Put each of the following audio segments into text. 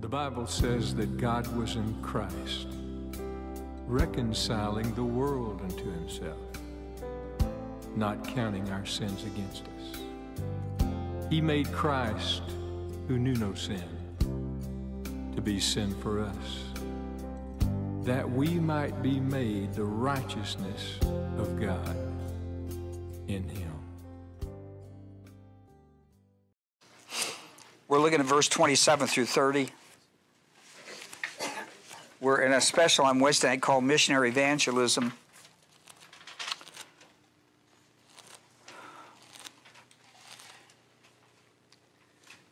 The Bible says that God was in Christ, reconciling the world unto himself, not counting our sins against us. He made Christ, who knew no sin, to be sin for us, that we might be made the righteousness of God in him. We're looking at verse 27 through 30. We're in a special on Wednesday called Missionary Evangelism.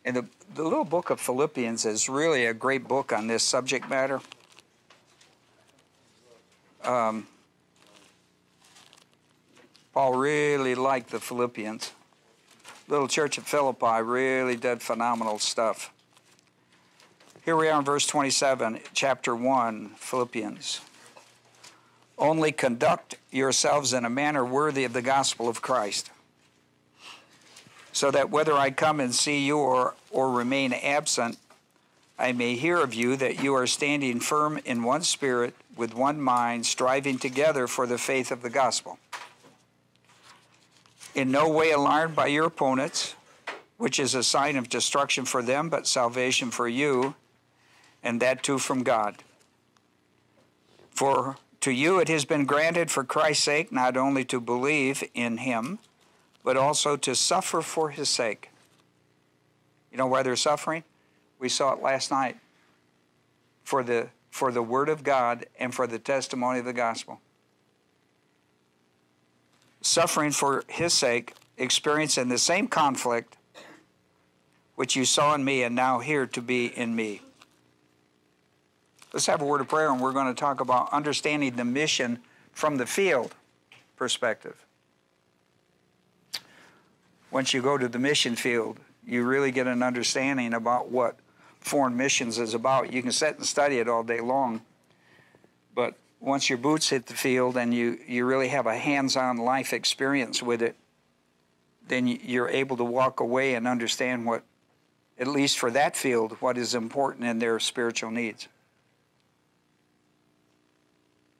And the, the little book of Philippians is really a great book on this subject matter. Um, Paul really liked the Philippians. Little church of Philippi really did phenomenal stuff. Here we are in verse 27, chapter 1, Philippians. Only conduct yourselves in a manner worthy of the gospel of Christ, so that whether I come and see you or, or remain absent, I may hear of you that you are standing firm in one spirit, with one mind, striving together for the faith of the gospel. In no way alarmed by your opponents, which is a sign of destruction for them, but salvation for you and that too from God. For to you it has been granted for Christ's sake not only to believe in him, but also to suffer for his sake. You know why they're suffering? We saw it last night. For the, for the word of God and for the testimony of the gospel. Suffering for his sake, experiencing the same conflict which you saw in me and now hear to be in me. Let's have a word of prayer, and we're going to talk about understanding the mission from the field perspective. Once you go to the mission field, you really get an understanding about what foreign missions is about. You can sit and study it all day long, but once your boots hit the field and you, you really have a hands on life experience with it, then you're able to walk away and understand what, at least for that field, what is important in their spiritual needs.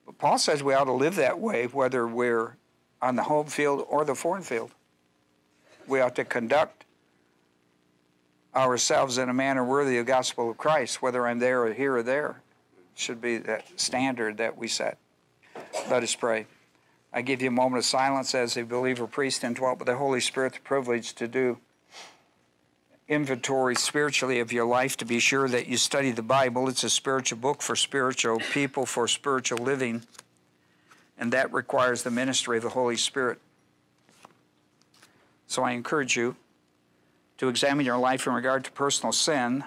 But Paul says we ought to live that way whether we're on the home field or the foreign field. We ought to conduct ourselves in a manner worthy of the gospel of Christ, whether I'm there or here or there. Should be that standard that we set. Let us pray. I give you a moment of silence as a believer priest indwelt with the Holy Spirit, the privilege to do inventory spiritually of your life to be sure that you study the Bible. It's a spiritual book for spiritual people, for spiritual living, and that requires the ministry of the Holy Spirit. So I encourage you to examine your life in regard to personal sin,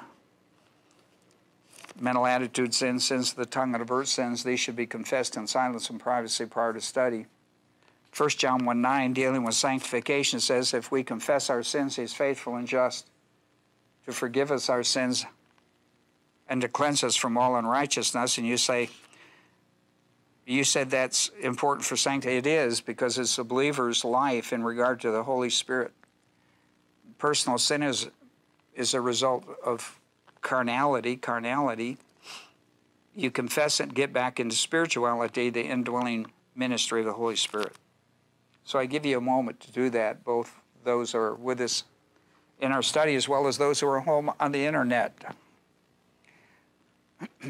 mental attitude sins, sins of the tongue, and overt sins. These should be confessed in silence and privacy prior to study. 1 John 1 9, dealing with sanctification, says, If we confess our sins, He's faithful and just to forgive us our sins and to cleanse us from all unrighteousness. And you say, you said that's important for sanctity. It is because it's a believer's life in regard to the Holy Spirit. Personal sin is, is a result of carnality. Carnality. You confess it, get back into spirituality, the indwelling ministry of the Holy Spirit. So I give you a moment to do that. Both those are with us in our study as well as those who are home on the internet.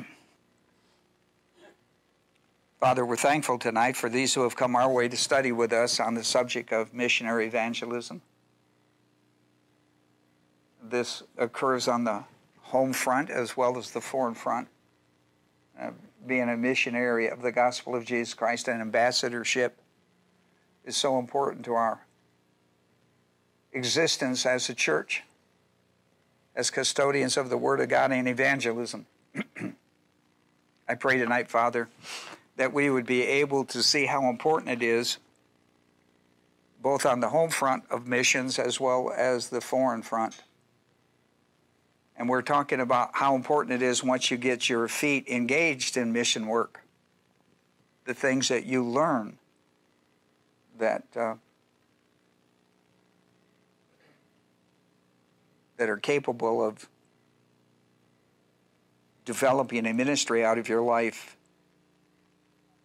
Father, we're thankful tonight for these who have come our way to study with us on the subject of missionary evangelism. This occurs on the home front as well as the foreign front. Uh, being a missionary of the gospel of Jesus Christ and ambassadorship is so important to our existence as a church, as custodians of the Word of God and evangelism. I pray tonight, Father, that we would be able to see how important it is, both on the home front of missions as well as the foreign front. And we're talking about how important it is once you get your feet engaged in mission work, the things that you learn that. Uh, that are capable of developing a ministry out of your life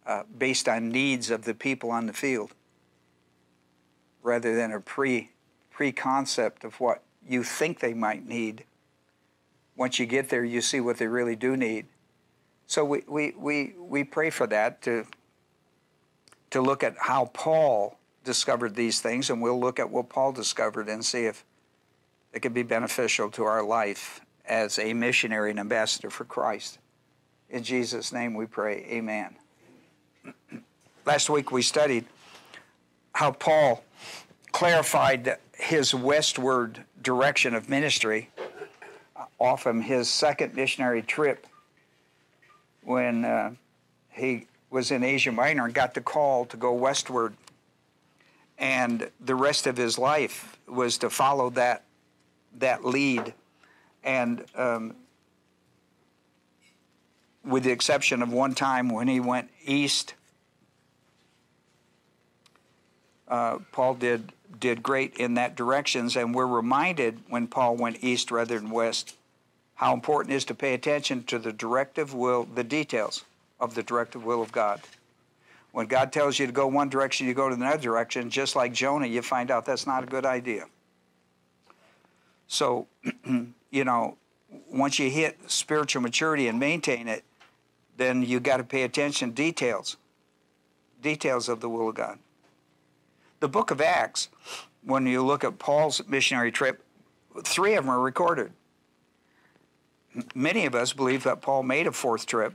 uh, based on needs of the people on the field rather than a pre pre concept of what you think they might need. Once you get there, you see what they really do need. So we, we, we, we pray for that to, to look at how Paul discovered these things, and we'll look at what Paul discovered and see if it could be beneficial to our life as a missionary and ambassador for Christ. In Jesus' name we pray, amen. Last week we studied how Paul clarified his westward direction of ministry off of his second missionary trip when uh, he was in Asia Minor and got the call to go westward. And the rest of his life was to follow that, that lead. And um, with the exception of one time when he went east, uh, Paul did did great in that directions, and we're reminded when Paul went east rather than west how important it is to pay attention to the directive will, the details of the directive will of God. When God tells you to go one direction, you go to another direction. Just like Jonah, you find out that's not a good idea. So, you know, once you hit spiritual maturity and maintain it, then you got to pay attention to details, details of the will of God. The book of Acts, when you look at Paul's missionary trip, three of them are recorded. Many of us believe that Paul made a fourth trip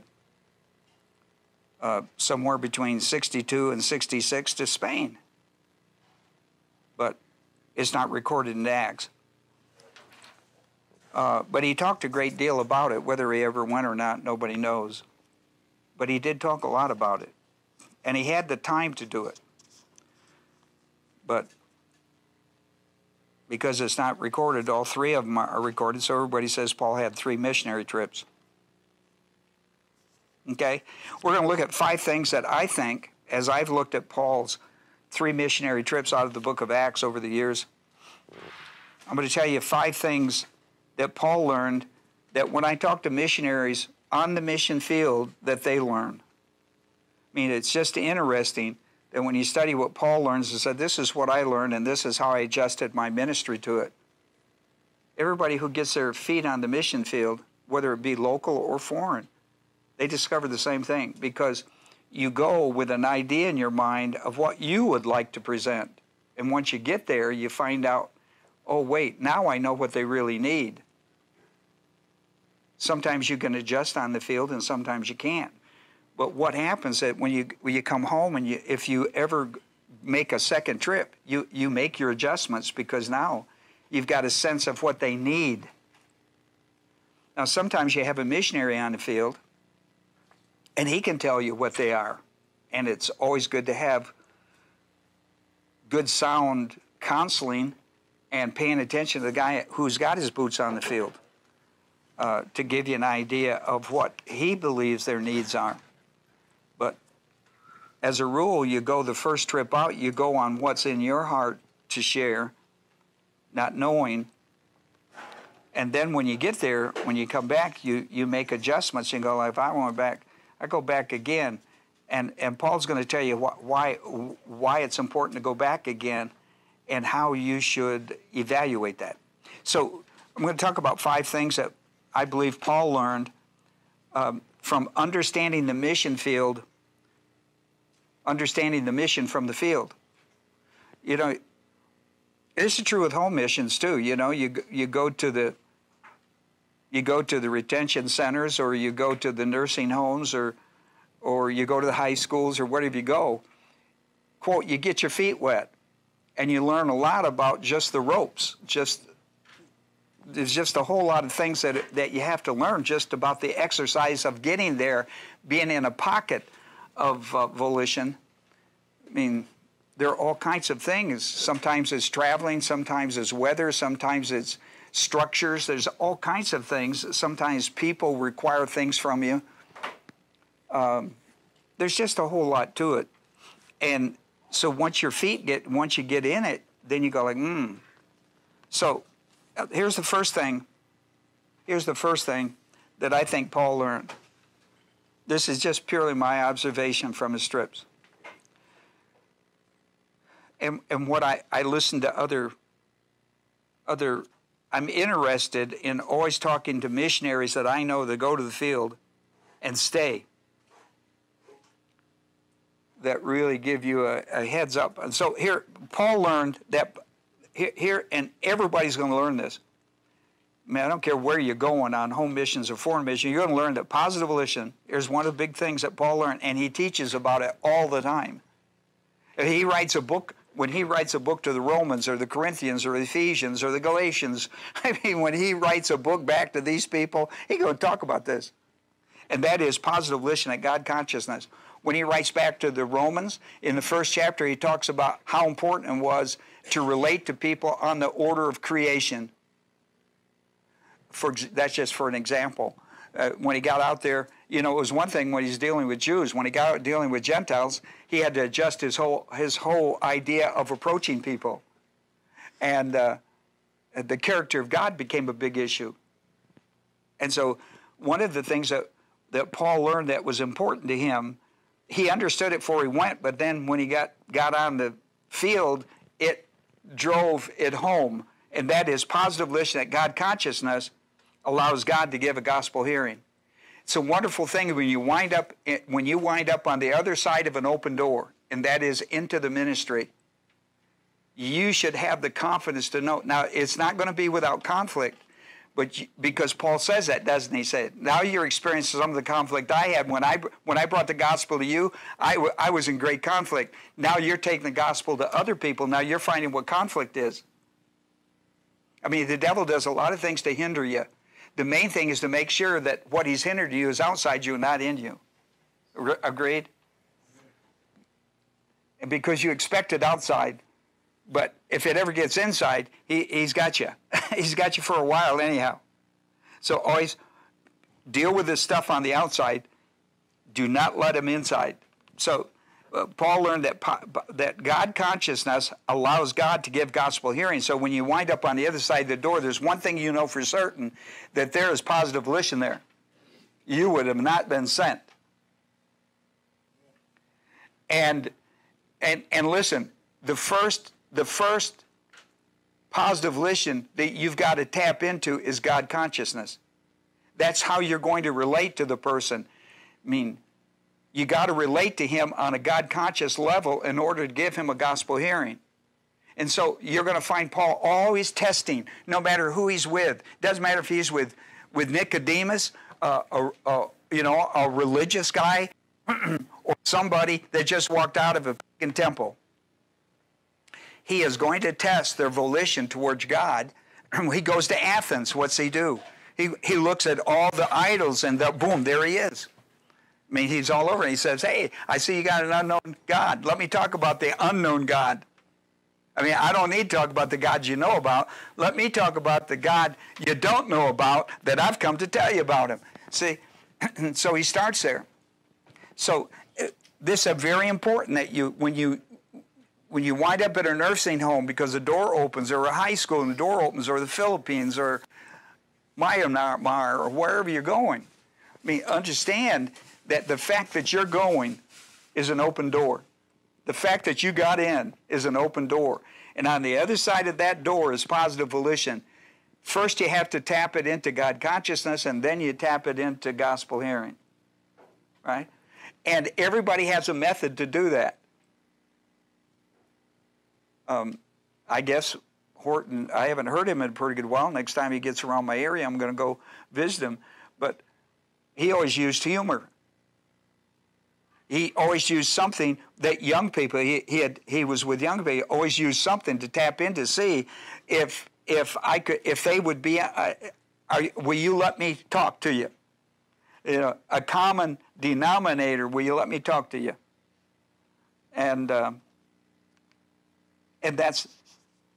uh, somewhere between 62 and 66 to Spain. But it's not recorded in Acts. Uh, but he talked a great deal about it. Whether he ever went or not, nobody knows. But he did talk a lot about it. And he had the time to do it. But because it's not recorded, all three of them are recorded, so everybody says Paul had three missionary trips. Okay? We're going to look at five things that I think, as I've looked at Paul's three missionary trips out of the book of Acts over the years, I'm going to tell you five things that Paul learned that when I talk to missionaries on the mission field that they learn. I mean, it's just interesting that when you study what Paul learns, he said, This is what I learned, and this is how I adjusted my ministry to it. Everybody who gets their feet on the mission field, whether it be local or foreign, they discover the same thing because you go with an idea in your mind of what you would like to present. And once you get there, you find out, oh, wait, now I know what they really need. Sometimes you can adjust on the field and sometimes you can't. But what happens that when you when you come home and you if you ever make a second trip, you you make your adjustments because now you've got a sense of what they need. Now sometimes you have a missionary on the field and he can tell you what they are. And it's always good to have good sound counseling and paying attention to the guy who's got his boots on the field uh, to give you an idea of what he believes their needs are But as a rule, you go the first trip out, you go on what's in your heart to share, not knowing. And then when you get there, when you come back, you, you make adjustments and go, if I want back, I go back again. And, and Paul's going to tell you wh- why, why it's important to go back again and how you should evaluate that. So I'm going to talk about five things that I believe Paul learned um, from understanding the mission field understanding the mission from the field. You know, this is true with home missions too. You know, you you go to the you go to the retention centers or you go to the nursing homes or or you go to the high schools or wherever you go. Quote, you get your feet wet and you learn a lot about just the ropes. Just there's just a whole lot of things that that you have to learn just about the exercise of getting there, being in a pocket of uh, volition. I mean, there are all kinds of things. Sometimes it's traveling, sometimes it's weather, sometimes it's structures. There's all kinds of things. Sometimes people require things from you. Um, there's just a whole lot to it. And so once your feet get, once you get in it, then you go like, hmm. So uh, here's the first thing. Here's the first thing that I think Paul learned. This is just purely my observation from his strips. And, and what I, I listen to other other I'm interested in always talking to missionaries that I know that go to the field and stay. That really give you a, a heads up. And so here, Paul learned that here, and everybody's going to learn this. Man, I don't care where you're going on home missions or foreign missions, you're going to learn that positive volition is one of the big things that Paul learned, and he teaches about it all the time. He writes a book when he writes a book to the Romans or the Corinthians or the Ephesians or the Galatians, I mean, when he writes a book back to these people, he going to talk about this. And that is positive volition at God consciousness. When he writes back to the Romans, in the first chapter, he talks about how important it was to relate to people on the order of creation. For, that's just for an example. Uh, when he got out there, you know, it was one thing when he's dealing with Jews. When he got out dealing with Gentiles, he had to adjust his whole his whole idea of approaching people, and uh, the character of God became a big issue. And so, one of the things that that Paul learned that was important to him, he understood it before he went, but then when he got got on the field, it drove it home, and that is positive volition that God consciousness allows God to give a gospel hearing. It's a wonderful thing when you wind up eh, when you wind up on the other side of an open door, and that is into the ministry. You should have the confidence to know. Now, it's not going to be without conflict, but you, because Paul says that, doesn't he? Say now you're experiencing some of the conflict I had when I when I brought the gospel to you. I, I was in great conflict. Now you're taking the gospel to other people. Now you're finding what conflict is. I mean, the devil does a lot of things to hinder you. The main thing is to make sure that what he's hindered you is outside you, not in you. Agreed? And because you expect it outside, but if it ever gets inside, he, he's got you. he's got you for a while, anyhow. So always deal with this stuff on the outside. Do not let him inside. So uh, Paul learned that, that God consciousness allows God to give gospel hearing. So when you wind up on the other side of the door, there's one thing you know for certain that there is positive volition there. You would have not been sent. And and and listen, the first the first positive volition that you've got to tap into is God consciousness. That's how you're going to relate to the person. I mean, you got to relate to him on a God conscious level in order to give him a gospel hearing. And so you're going to find Paul always testing, no matter who he's with. Doesn't matter if he's with, with Nicodemus, uh, a, a, you know, a religious guy, or somebody that just walked out of a temple. He is going to test their volition towards God. he goes to Athens. What's he do? He, he looks at all the idols and the, boom, there he is. I mean, he's all over. He says, Hey, I see you got an unknown God. Let me talk about the unknown God. I mean, I don't need to talk about the God you know about. Let me talk about the God you don't know about that I've come to tell you about him. See, so he starts there. So uh, this is very important that you, when you, when you wind up at a nursing home because the door opens, or a high school and the door opens, or the Philippines, or Myanmar, or wherever you're going, I mean, understand that the fact that you're going is an open door. The fact that you got in is an open door. And on the other side of that door is positive volition. First, you have to tap it into God consciousness, and then you tap it into gospel hearing. Right? And everybody has a method to do that. Um, I guess Horton, I haven't heard him in a pretty good while. Next time he gets around my area, I'm going to go visit him. But he always used humor he always used something that young people he, he had he was with young people always used something to tap in to see if if I could if they would be uh, are, will you let me talk to you you know a common denominator will you let me talk to you and um, and that's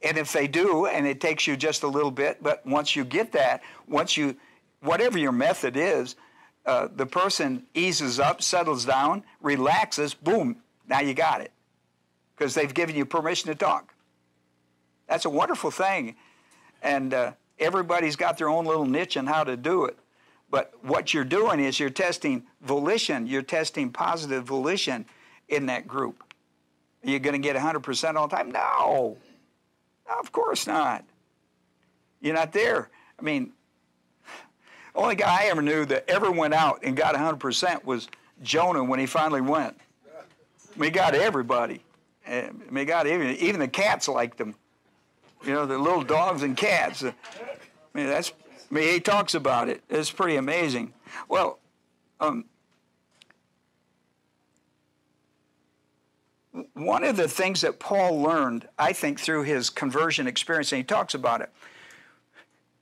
and if they do and it takes you just a little bit but once you get that once you whatever your method is uh, the person eases up, settles down, relaxes, boom, now you got it. Because they've given you permission to talk. That's a wonderful thing. And uh, everybody's got their own little niche on how to do it. But what you're doing is you're testing volition, you're testing positive volition in that group. Are you going to get 100% all the time? No. no. Of course not. You're not there. I mean, only guy I ever knew that ever went out and got 100% was Jonah when he finally went. I mean, he got everybody. I mean, got even, even the cats liked him. You know, the little dogs and cats. I mean, that's, I mean, he talks about it. It's pretty amazing. Well, um, one of the things that Paul learned, I think, through his conversion experience, and he talks about it,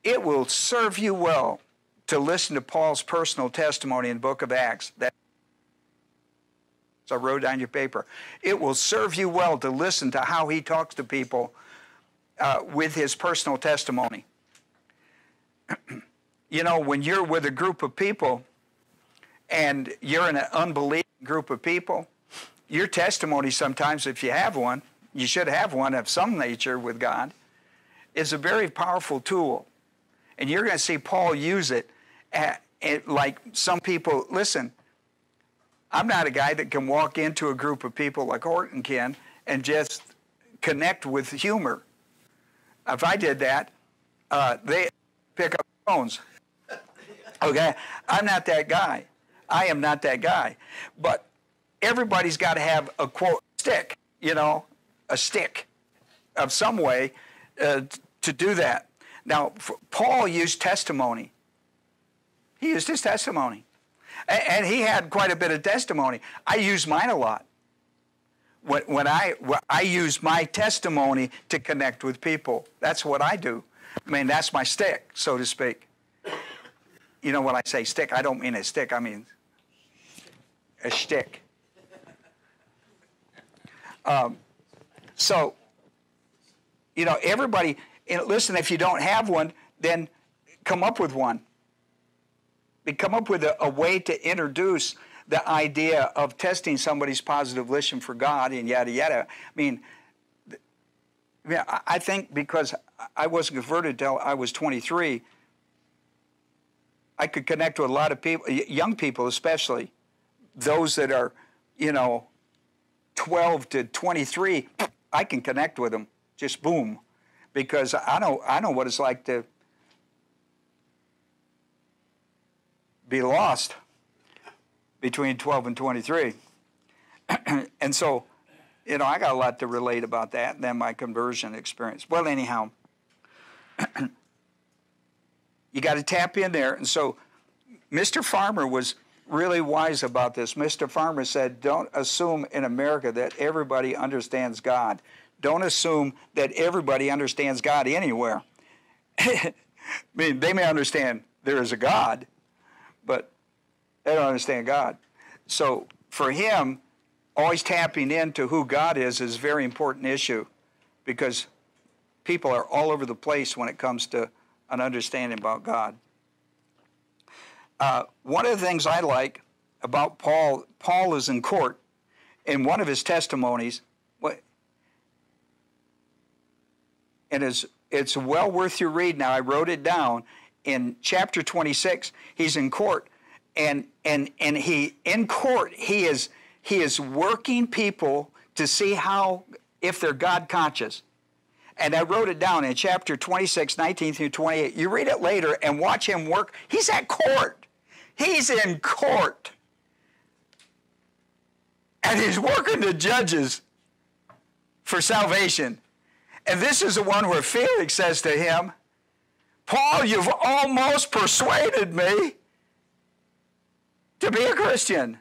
it will serve you well to listen to Paul's personal testimony in the book of Acts. That I wrote down your paper. It will serve you well to listen to how he talks to people uh, with his personal testimony. you know, when you're with a group of people and you're in an unbelieving group of people, your testimony sometimes, if you have one, you should have one of some nature with God, is a very powerful tool. And you're going to see Paul use it, at, at, like some people, listen, I'm not a guy that can walk into a group of people like Horton can and just connect with humor. If I did that, uh, they pick up phones. Okay? I'm not that guy. I am not that guy. But everybody's got to have a quote stick, you know, a stick of some way uh, to do that. Now, Paul used testimony. He used his testimony. And he had quite a bit of testimony. I use mine a lot. When, when I, when I use my testimony to connect with people, that's what I do. I mean, that's my stick, so to speak. You know, when I say stick, I don't mean a stick, I mean a stick. Um, so, you know, everybody, listen, if you don't have one, then come up with one come up with a, a way to introduce the idea of testing somebody's positive volition for God and yada yada. I mean, I think because I wasn't converted till I was 23, I could connect with a lot of people, young people especially, those that are, you know, 12 to 23. I can connect with them, just boom, because I know I know what it's like to be lost between 12 and 23. and so, you know, I got a lot to relate about that and then my conversion experience. Well, anyhow, you got to tap in there. And so, Mr. Farmer was really wise about this. Mr. Farmer said, Don't assume in America that everybody understands God. Don't assume that everybody understands God anywhere. I mean, they may understand there is a God, but they don't understand God. So for him, always tapping into who God is is a very important issue because people are all over the place when it comes to an understanding about God. Uh, one of the things I like about Paul, Paul is in court. In one of his testimonies, what, and it's, it's well worth your read now. I wrote it down in chapter 26, he's in court, and and and he in court he is he is working people to see how if they're God conscious. And I wrote it down in chapter 26, 19 through 28. You read it later and watch him work. He's at court. He's in court. And he's working the judges for salvation. And this is the one where Felix says to him, Paul, you've almost persuaded me to be a Christian.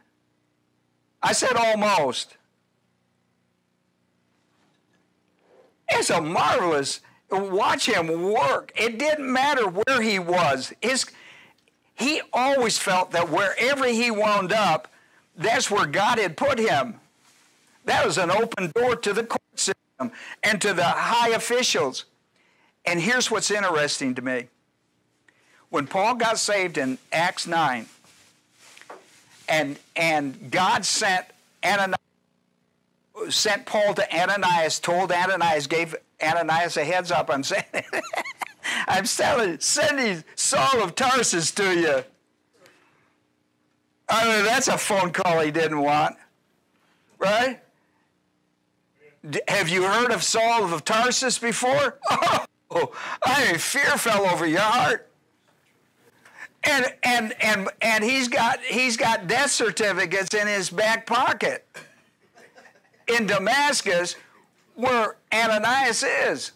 I said almost. It's a marvelous, watch him work. It didn't matter where he was. His, he always felt that wherever he wound up, that's where God had put him. That was an open door to the court system and to the high officials. And here's what's interesting to me. When Paul got saved in Acts 9, and, and God sent Ananias, sent Paul to Ananias, told Ananias, gave Ananias a heads up. I'm saying, I'm selling, sending Saul of Tarsus to you. Uh, that's a phone call he didn't want, right? Have you heard of Saul of Tarsus before? Oh, I mean, fear fell over your heart. And and and and he's got he's got death certificates in his back pocket in Damascus, where Ananias is.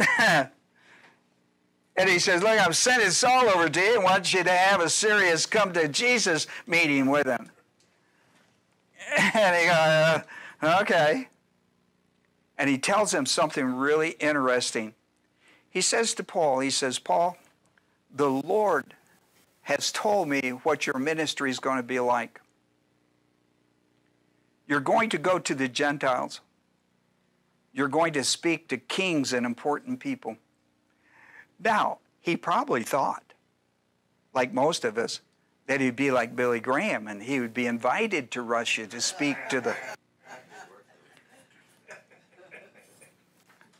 and he says, Look, I'm sending Saul over to you and want you to have a serious come to Jesus meeting with him. And he goes, uh, Okay and he tells him something really interesting. He says to Paul, he says, Paul, the Lord has told me what your ministry is going to be like. You're going to go to the Gentiles. You're going to speak to kings and important people. Now, he probably thought, like most of us, that he'd be like Billy Graham and he would be invited to Russia to speak to the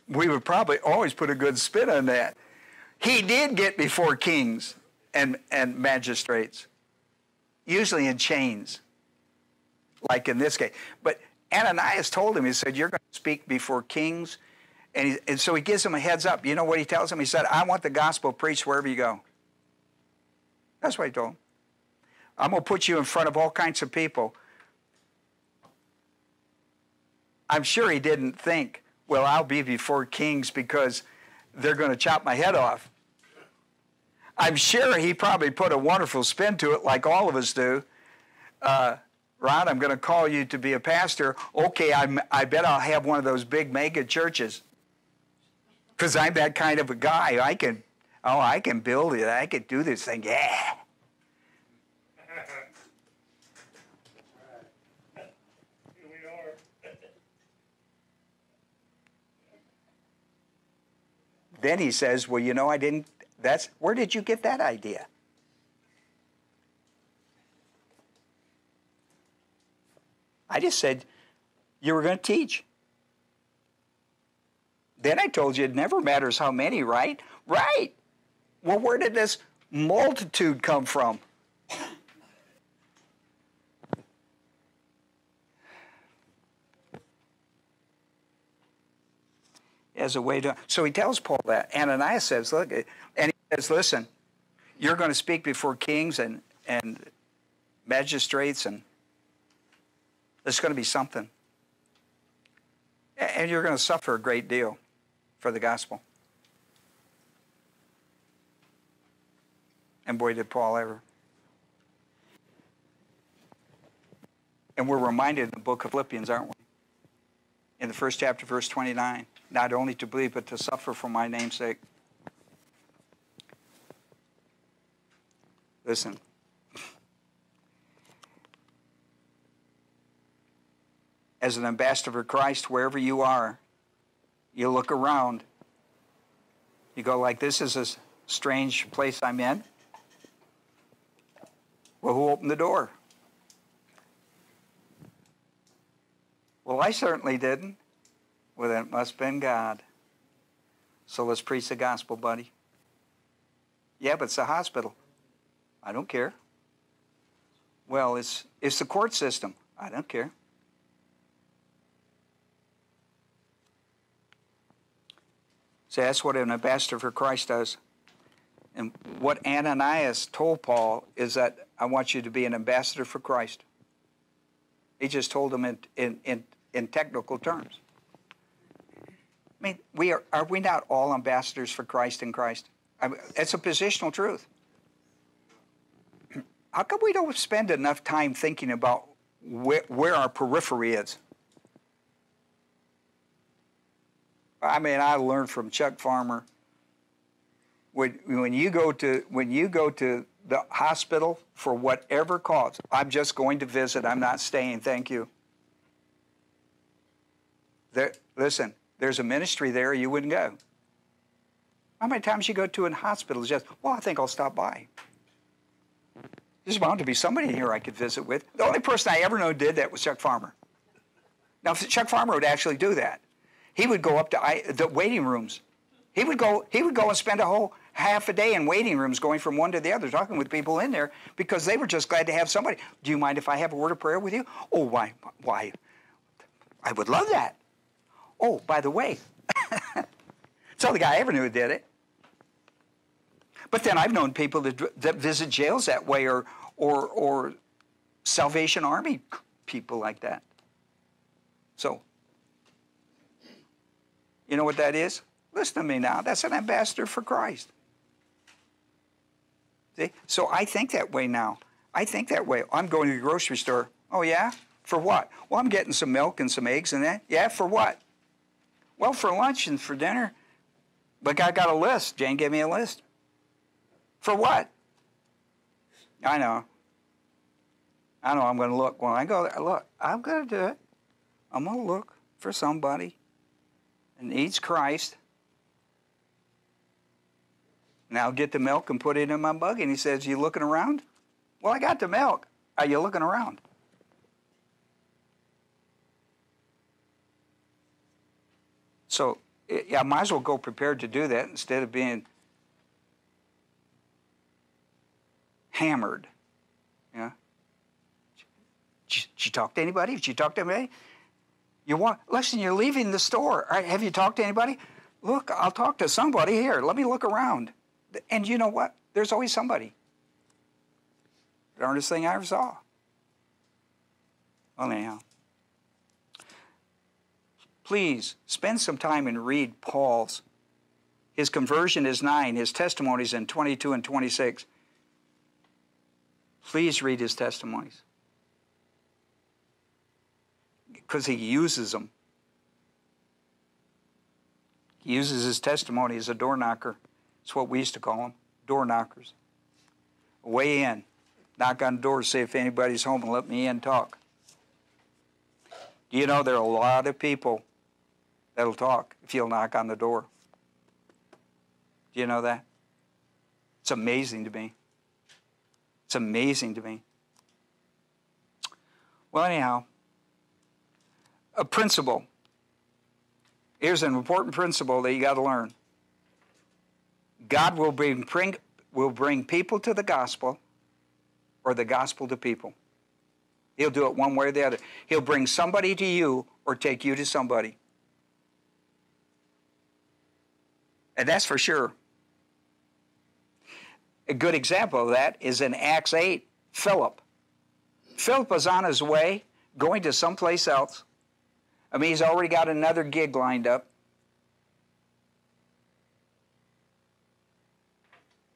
we would probably always put a good spin on that. He did get before kings and, and magistrates, usually in chains, like in this case. But Ananias told him, he said, You're going to speak before kings. And, he, and so he gives him a heads up. You know what he tells him? He said, I want the gospel preached wherever you go. That's what he told him. I'm going to put you in front of all kinds of people. I'm sure he didn't think, well, I'll be before kings because they're going to chop my head off. I'm sure he probably put a wonderful spin to it, like all of us do. Uh, Ron, I'm going to call you to be a pastor. Okay, I'm, I bet I'll have one of those big mega churches because I'm that kind of a guy. I can, oh, I can build it. I can do this thing. Yeah. Then he says, Well, you know, I didn't, that's, where did you get that idea? I just said, You were going to teach. Then I told you it never matters how many, right? Right. Well, where did this multitude come from? as a way to. So he tells Paul that. Ananias says, look, and he says, listen, you're going to speak before kings and, and magistrates, and there's going to be something. And you're going to suffer a great deal for the gospel. And boy, did Paul ever. And we're reminded in the book of Philippians, aren't we? In the first chapter, verse 29 not only to believe, but to suffer for my name's sake. Listen. As an ambassador for Christ, wherever you are, you look around. You go like, this is a strange place I'm in. Well, who opened the door? Well, I certainly didn't. Well, then it must have been God. So let's preach the gospel, buddy. Yeah, but it's a hospital. I don't care. Well, it's, it's the court system. I don't care. So that's what an ambassador for Christ does. And what Ananias told Paul is that I want you to be an ambassador for Christ. He just told him in, in, in, in technical terms. I mean, we are, are we not all ambassadors for Christ in Christ? I mean, it's a positional truth. How come we don't spend enough time thinking about where, where our periphery is? I mean, I learned from Chuck Farmer. When, when you go to when you go to the hospital for whatever cause, I'm just going to visit. I'm not staying. Thank you. There, listen, there's a ministry there, you wouldn't go. How many times you go to a hospital just, well, I think I'll stop by. There's bound to be somebody here I could visit with. The only person I ever know did that was Chuck Farmer. Now, if Chuck Farmer would actually do that. He would go up to I, the waiting rooms. He would go. He would go and spend a whole half a day in waiting rooms going from one to the other, talking with people in there because they were just glad to have somebody. Do you mind if I have a word of prayer with you? Oh, why? Why? I would love that. Oh, by the way, it's the guy I ever knew who did it. But then I've known people that, that visit jails that way or, or, or Salvation Army people like that. So, you know what that is? Listen to me now. That's an ambassador for Christ. See? So I think that way now. I think that way. I'm going to the grocery store. Oh, yeah? For what? Well, I'm getting some milk and some eggs and that. Yeah, for what? Well, for lunch and for dinner. But I got a list. Jane gave me a list. For what? I know. I know I'm going to look. When I go there, look, I'm going to do it. I'm going to look for somebody that needs Christ. Now get the milk and put it in my buggy. And he says, You looking around? Well, I got the milk. Are you looking around? So, yeah, I might as well go prepared to do that instead of being hammered. Yeah. Did you talk to anybody? Did you talk to anybody? You want listen, you're leaving the store. Right, have you talked to anybody? Look, I'll talk to somebody here. Let me look around. And you know what? There's always somebody. Darndest thing I ever saw. Well, anyhow. Please spend some time and read Paul's. His conversion is nine, his testimonies in 22 and 26. Please read his testimonies because he uses them. He uses his testimony as a door knocker. It's what we used to call them, door knockers. Way in, knock on the door, see if anybody's home, and let me in talk. Do you know, there are a lot of people that'll talk if you'll knock on the door. Do you know that? It's amazing to me. It's amazing to me. Well, anyhow, a principle. Here's an important principle that you got to learn. God will bring, bring, will bring people to the gospel or the gospel to people. He'll do it one way or the other. He'll bring somebody to you or take you to somebody. And that's for sure. A good example of that is in Acts 8, Philip. Philip was on his way going to someplace else. I mean, he's already got another gig lined up.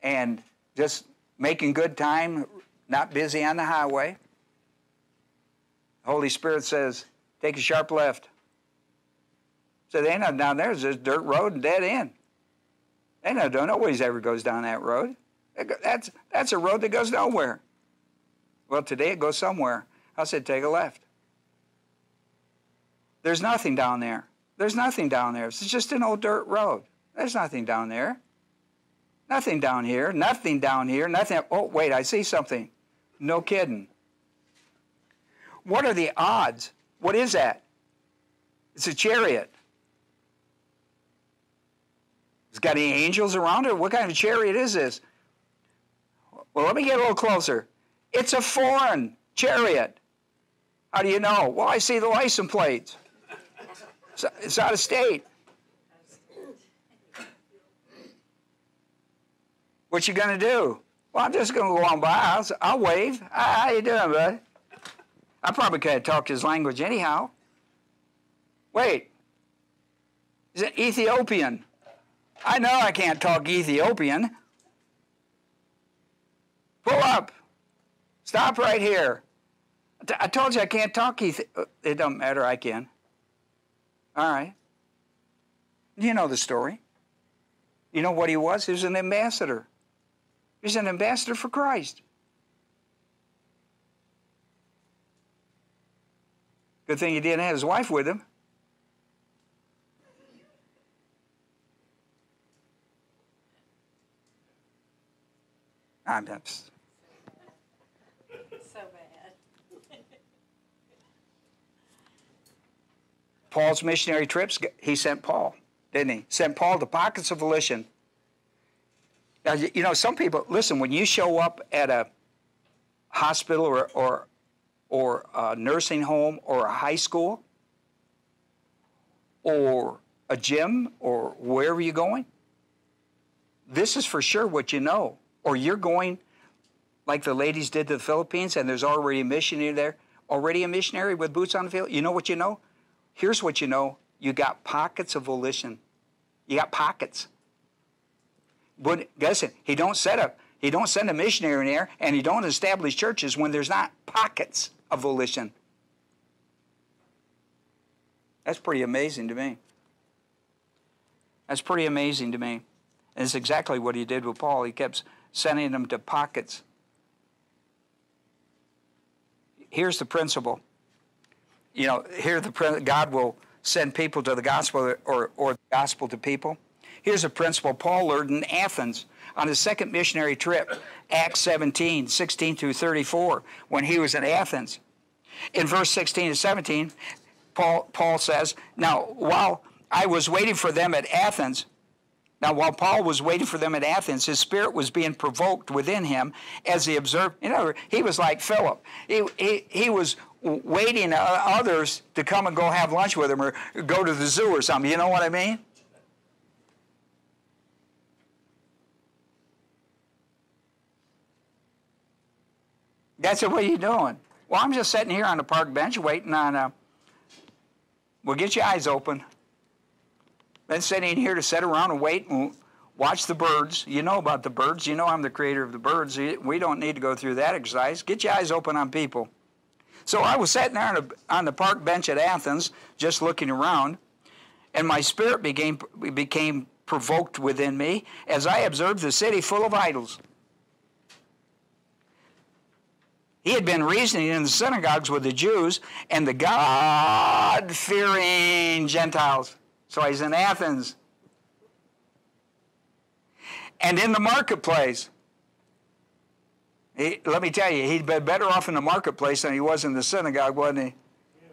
And just making good time, not busy on the highway. Holy Spirit says, take a sharp left. So they know down there is this dirt road and dead end. They know don't ever goes down that road. That's, that's a road that goes nowhere. Well, today it goes somewhere. I said, take a left. There's nothing down there. There's nothing down there. It's just an old dirt road. There's nothing down there. Nothing down here. Nothing down here. Nothing. Oh, wait, I see something. No kidding. What are the odds? What is that? It's a chariot. It's got any angels around it? What kind of chariot is this? Well, let me get a little closer. It's a foreign chariot. How do you know? Well, I see the license plates. It's out of state. What you gonna do? Well, I'm just gonna go on by. I'll, I'll wave. How you doing, bud? I probably can't talk his language anyhow. Wait. Is it Ethiopian? I know I can't talk Ethiopian. Pull up. Stop right here. I told you I can't talk. It don't matter, I can. All right. You know the story. You know what he was? He was an ambassador. He was an ambassador for Christ. Good thing he didn't have his wife with him. I'm just. Paul's missionary trips, he sent Paul, didn't he? Sent Paul to pockets of volition. Now, you know, some people, listen, when you show up at a hospital or, or, or a nursing home or a high school or a gym or wherever you're going, this is for sure what you know. Or you're going like the ladies did to the Philippines and there's already a missionary there, already a missionary with boots on the field. You know what you know? Here's what you know you got pockets of volition. You got pockets. But guess listen, he don't set up, he don't send a missionary in there, and he don't establish churches when there's not pockets of volition. That's pretty amazing to me. That's pretty amazing to me. And it's exactly what he did with Paul. He kept sending them to pockets. Here's the principle. You know, here the God will send people to the gospel or, or the gospel to people. Here's a principle Paul learned in Athens on his second missionary trip, Acts 17, 16 through 34, when he was in Athens. In verse 16 and 17, Paul, Paul says, Now, while I was waiting for them at Athens, now, while Paul was waiting for them at Athens, his spirit was being provoked within him as he observed. You know, he was like Philip. He, he, he was waiting others to come and go have lunch with him or go to the zoo or something. You know what I mean? That's what are you doing? Well, I'm just sitting here on the park bench waiting on. Uh, well, get your eyes open. Been sitting here to sit around and wait and watch the birds. You know about the birds. You know I'm the creator of the birds. We don't need to go through that exercise. Get your eyes open on people. So I was sitting there on, a, on the park bench at Athens, just looking around, and my spirit became, became provoked within me as I observed the city full of idols. He had been reasoning in the synagogues with the Jews and the God fearing Gentiles. So he's in Athens. And in the marketplace, he, let me tell you, he'd been better off in the marketplace than he was in the synagogue, wasn't he? Yeah.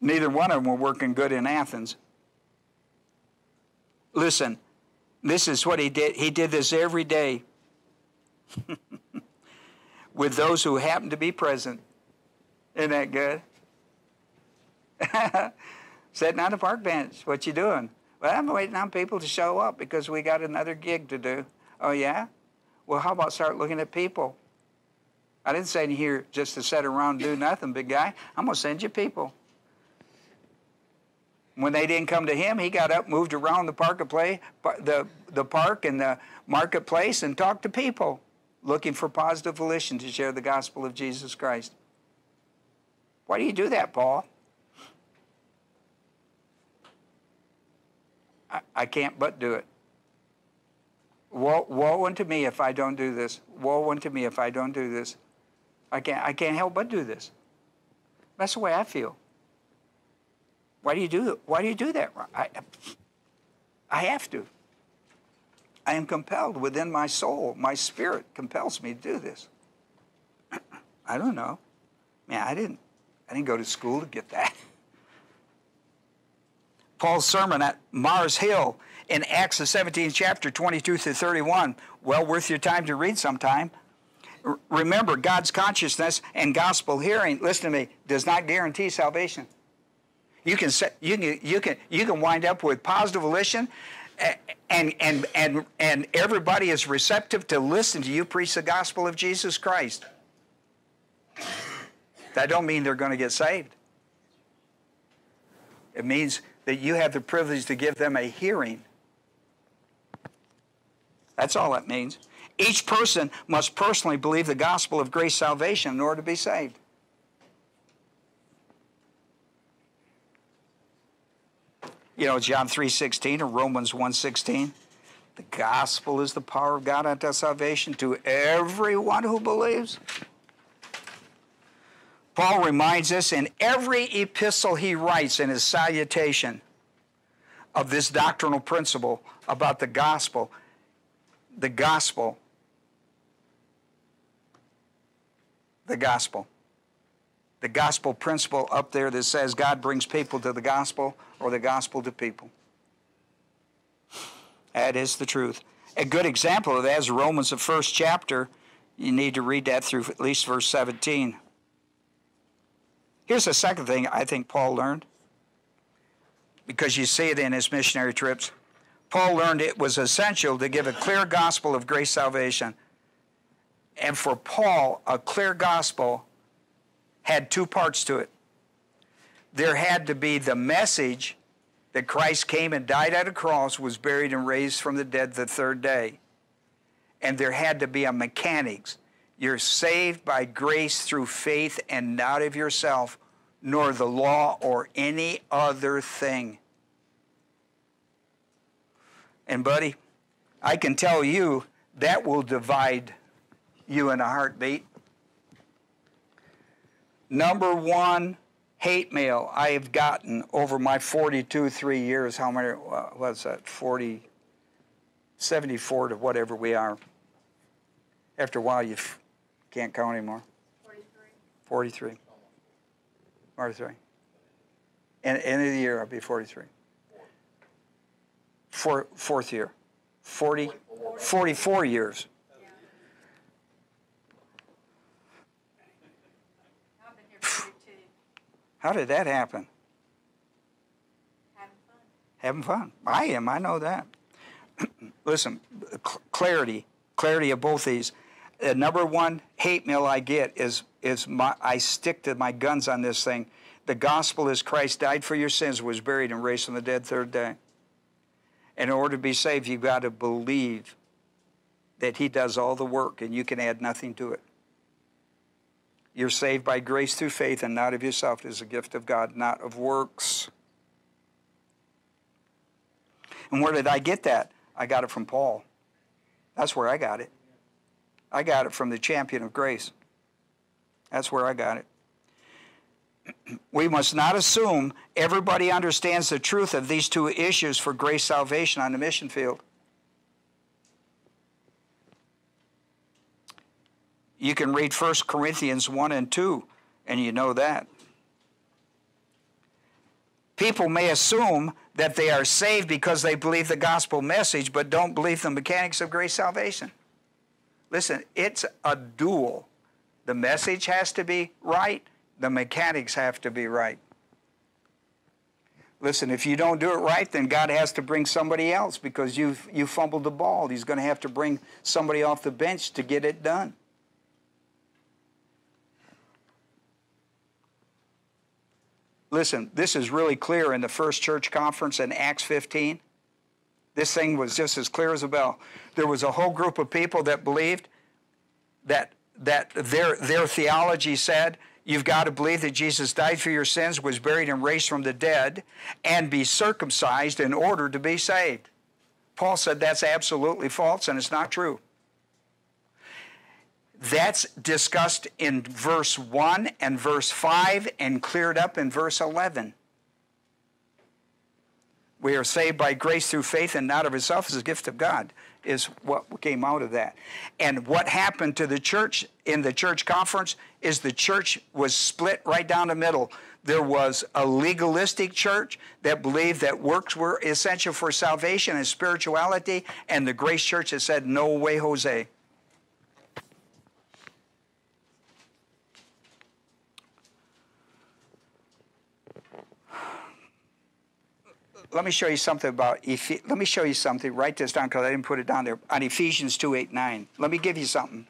Neither one of them were working good in Athens. Listen, this is what he did. He did this every day. with those who happened to be present. Isn't that good? Sitting on the park bench, what you doing? Well, I'm waiting on people to show up because we got another gig to do. Oh, yeah? Well, how about start looking at people? I didn't say here just to sit around and do nothing, big guy. I'm going to send you people. When they didn't come to him, he got up, moved around the park, and play, the, the park and the marketplace and talked to people looking for positive volition to share the gospel of Jesus Christ. Why do you do that, Paul? I, I can't but do it. Woe, woe unto me if I don't do this. Woe unto me if I don't do this. I can't, I can't help but do this. That's the way I feel. Why do you do Why do you do that? I, I have to. I am compelled within my soul. My spirit compels me to do this. I don't know. Man, I didn't I didn't go to school to get that. Paul's sermon at Mars Hill in Acts the 17th chapter 22 through 31, well worth your time to read sometime. R- remember, God's consciousness and gospel hearing, listen to me, does not guarantee salvation. You can, you can, you can, you can wind up with positive volition and, and, and, and everybody is receptive to listen to you preach the gospel of Jesus Christ. That don't mean they're going to get saved. It means that you have the privilege to give them a hearing. That's all that means. Each person must personally believe the gospel of grace salvation in order to be saved. You know, John 3.16 or Romans 1.16. The gospel is the power of God unto salvation to everyone who believes. Paul reminds us in every epistle he writes in his salutation of this doctrinal principle about the gospel. The gospel. The gospel the gospel principle up there that says God brings people to the gospel or the gospel to people. That is the truth. A good example of that is Romans, the first chapter. You need to read that through at least verse 17. Here's the second thing I think Paul learned, because you see it in his missionary trips. Paul learned it was essential to give a clear gospel of grace salvation. And for Paul, a clear gospel had two parts to it. There had to be the message that Christ came and died at a cross, was buried and raised from the dead the third day. And there had to be a mechanics. You're saved by grace through faith and not of yourself, nor the law or any other thing. And, buddy, I can tell you that will divide you in a heartbeat. Number one hate mail I have gotten over my 42, three years. How many, uh, what's that, 40, 74 to whatever we are. After a while, you can't count anymore. 43. 43. 43. And end of the year, I'll be 43. Four, fourth year. 40, 44 years. How did that happen? Having fun. Having fun. I am, I know that. Listen, cl- clarity, clarity of both these. The number one hate mail I get is, is my, I stick to my guns on this thing. The gospel is Christ died for your sins, was buried, and raised from the dead third day. In order to be saved, you've got to believe that He does all the work and you can add nothing to it. You're saved by grace through faith and not of yourself. It is a gift of God, not of works. And where did I get that? I got it from Paul. That's where I got it. I got it from the champion of grace. That's where I got it. We must not assume everybody understands the truth of these two issues for grace salvation on the mission field. You can read 1 Corinthians 1 and 2, and you know that. People may assume that they are saved because they believe the gospel message, but don't believe the mechanics of grace salvation. Listen, it's a duel. The message has to be right, the mechanics have to be right. Listen, if you don't do it right, then God has to bring somebody else because you've, you fumbled the ball. He's going to have to bring somebody off the bench to get it done. Listen, this is really clear in the first church conference in Acts 15. This thing was just as clear as a bell. There was a whole group of people that believed that, that their, their theology said you've got to believe that Jesus died for your sins, was buried, and raised from the dead, and be circumcised in order to be saved. Paul said that's absolutely false and it's not true. That's discussed in verse 1 and verse 5 and cleared up in verse 11. We are saved by grace through faith and not of itself as a gift of God, is what came out of that. And what happened to the church in the church conference is the church was split right down the middle. There was a legalistic church that believed that works were essential for salvation and spirituality, and the grace church that said, No way, Jose. Let me show you something about let me show you something write this down because i didn't put it down there on ephesians 2 8 9 let me give you something.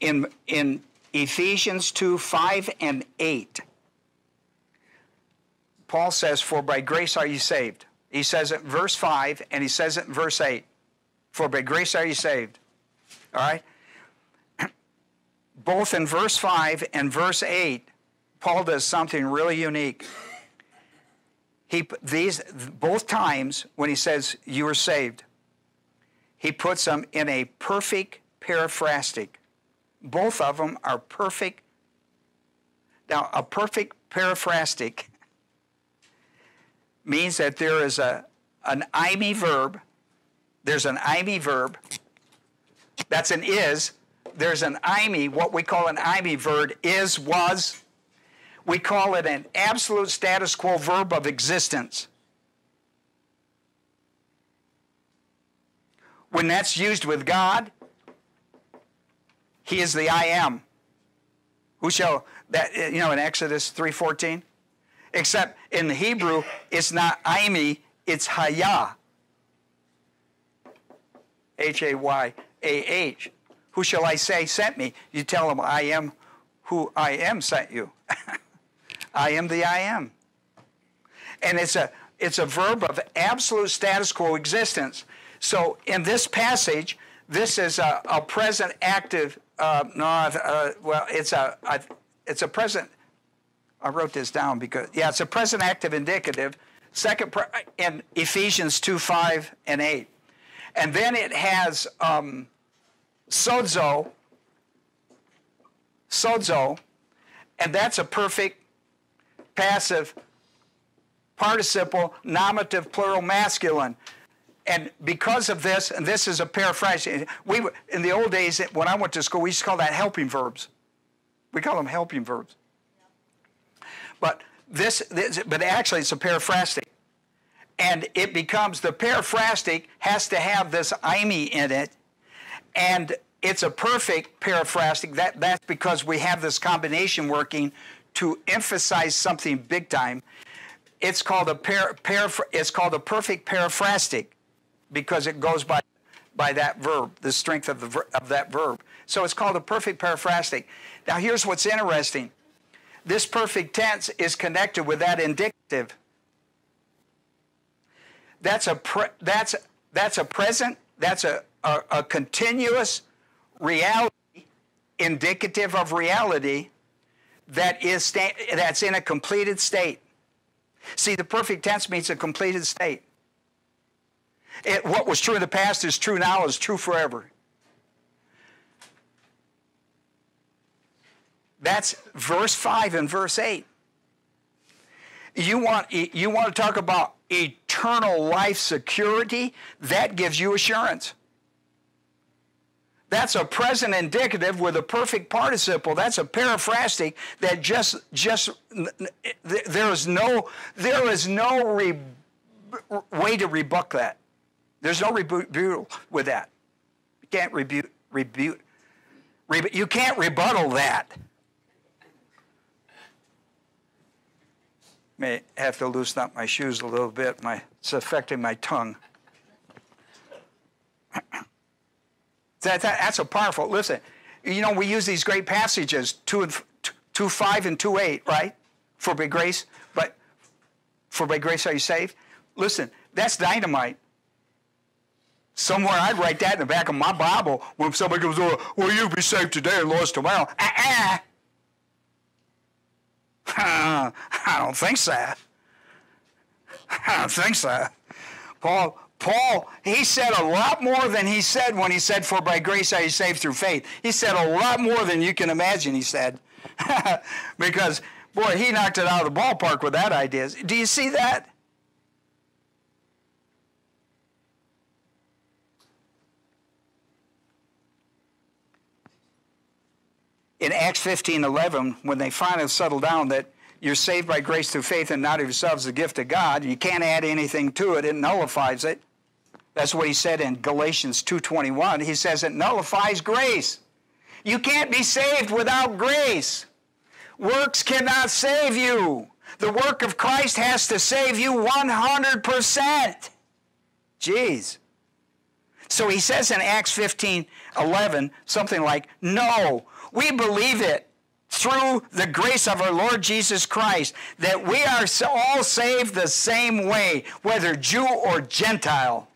In in ephesians 2 5 and 8 paul says for by grace are you saved. He says it in verse 5 and he says it in verse 8 for by grace are you saved. All right? Both in verse 5 and verse 8 paul does something really unique he these both times when he says you are saved, he puts them in a perfect periphrastic. Both of them are perfect. Now, a perfect periphrastic means that there is a an eimi verb. There's an eimi verb. That's an is. There's an eimi, what we call an eimi verb, is, was, we call it an absolute status quo verb of existence. when that's used with God, He is the I am. Who shall that you know in Exodus 3:14? Except in the Hebrew, it's not eimi, it's Hayah. H A Y A H. Who shall I say sent me? You tell them, I am who I am sent you. I am the I am. And it's a it's a verb of absolute status quo existence. So in this passage, this is a, a present active. Uh, no, uh, well, it's a, a it's a present. I wrote this down because yeah, it's a present active indicative. Second in Ephesians two five and eight, and then it has um, sozo. Sozo, and that's a perfect passive participle nominative plural masculine and because of this, and this is a paraphrase, we in the old days when I went to school, we used to call that helping verbs. We call them helping verbs. But this, this but actually it's a periphrastic. And it becomes the periphrastic has to have this eimi in it, and it's a perfect periphrastic. That, that's because we have this combination working to emphasize something big time. It's called a per, it's called a perfect periphrastic because it goes by by that verb, the strength of the of that verb. So it's called a perfect periphrastic. Now here's what's interesting. This perfect tense is connected with that indicative. That's a pre, that's that's a present. That's a, a, a continuous reality, indicative of reality that is sta- that's in a completed state. See, the perfect tense means a completed state. It, what was true in the past is true now, is true forever. That's verse 5 and verse 8. You want, you want to talk about eternal life security? That gives you assurance. That's a present indicative with a perfect participle. That's a periphrastic that just just there is no there is no re, way to rebut that. There's no rebuttal with that. You can't rebut rebut rebu- you can't rebuttal that. May have to loosen up my shoes a little bit. My it's affecting my tongue. That, that, that's a powerful, listen, you know, we use these great passages, 2 and 2, 5 and 2, 8, right? For by grace, but for by grace are you saved? Listen, that's dynamite. Somewhere I'd write that in the back of my Bible when somebody goes, oh, well, you'll be saved today and lost tomorrow. Uh-uh. I don't think so. I don't think so. Paul, Paul, he said a lot more than he said when he said, For by grace are you saved through faith. He said a lot more than you can imagine, he said. because, boy, he knocked it out of the ballpark with that idea. Do you see that? In Acts 15 11, when they finally settled down that you're saved by grace through faith and not of yourselves, the gift of God, you can't add anything to it, it nullifies it. That's what he said in Galatians 2:21. He says it nullifies grace. You can't be saved without grace. Works cannot save you. The work of Christ has to save you 100%. Jeez. So he says in Acts 15 11, something like, No, we believe it through the grace of our Lord Jesus Christ that we are all saved the same way, whether Jew or Gentile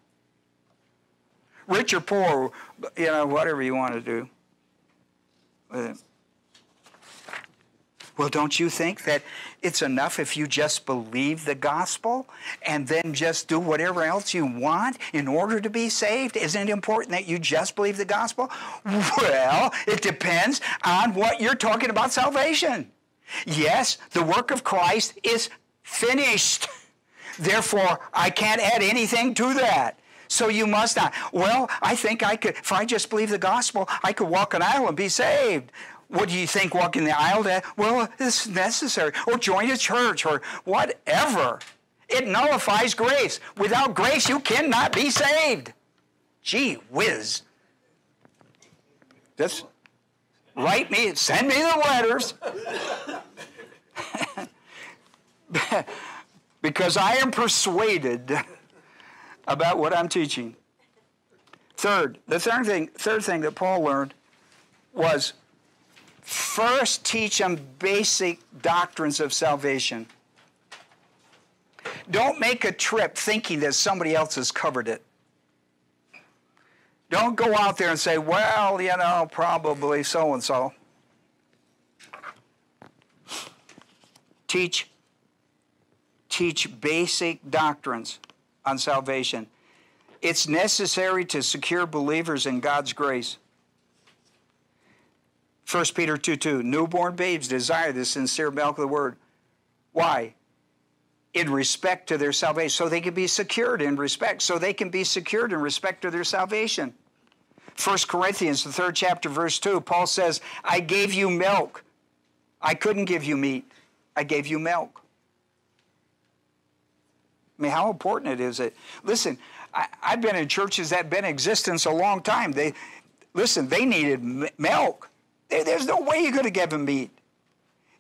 rich or poor, you know, whatever you want to do Well, don't you think that it's enough if you just believe the gospel and then just do whatever else you want in order to be saved? Isn't it important that you just believe the gospel? Well, it depends on what you're talking about salvation. Yes, the work of Christ is finished. Therefore, I can't add anything to that. So you must not. Well, I think I could, if I just believe the gospel, I could walk an aisle and be saved. What do you think walking the aisle? That, well, it's necessary. Or join a church or whatever. It nullifies grace. Without grace, you cannot be saved. Gee whiz. Just write me, send me the letters. because I am persuaded about what I'm teaching. Third, the third thing, third thing that Paul learned was first teach them basic doctrines of salvation. Don't make a trip thinking that somebody else has covered it. Don't go out there and say, well, you know, probably so and so. Teach teach basic doctrines on salvation. It's necessary to secure believers in God's grace. 1 Peter 2 2, newborn babes desire the sincere milk of the word. Why? In respect to their salvation, so they can be secured in respect, so they can be secured in respect to their salvation. 1 Corinthians, the third chapter, verse 2, Paul says, I gave you milk. I couldn't give you meat. I gave you milk. Mean, how important it is that, listen, I, have been in churches that have been in existence a long time. They, listen, they needed m- milk. There's no way you're going to give them meat.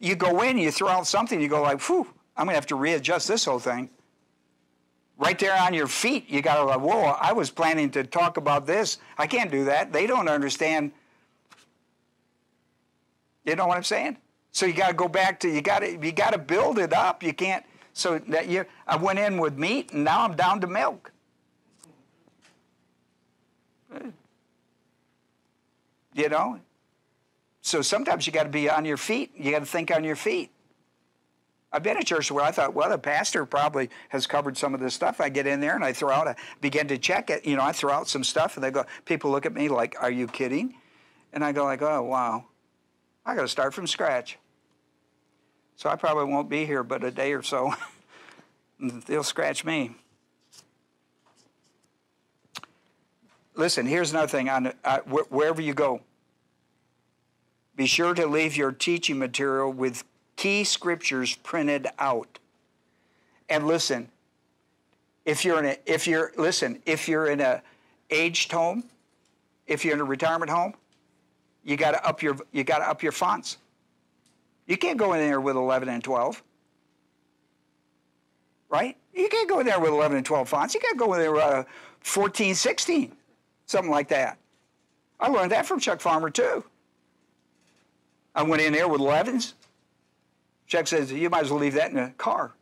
You go in, you throw out something, you go like, whew, I'm going to have to readjust this whole thing. Right there on your feet, you got to like, whoa, I was planning to talk about this. I can't do that. They don't understand. You know what I'm saying? So you got to go back to you got to you got to build it up. You can't. So that year I went in with meat, and now I'm down to milk. You know, so sometimes you got to be on your feet. You got to think on your feet. I've been at church where I thought, well, the pastor probably has covered some of this stuff. I get in there and I throw out, I begin to check it. You know, I throw out some stuff and they go, people look at me like, are you kidding? And I go like, oh, wow, I got to start from scratch. So I probably won't be here but a day or so. They'll scratch me. Listen, here's another thing uh, wherever you go. Be sure to leave your teaching material with key scriptures printed out. And listen, if you're in a if you're listen, if you're in a aged home, if you're in a retirement home, you got to up your you got to up your fonts. You can't go in there with 11 and 12. Right? You can't go in there with 11 and 12 fonts. You got to go in there with uh, 14, 16, something like that. I learned that from Chuck Farmer too. I went in there with 11s. Chuck says, you might as well leave that in the car.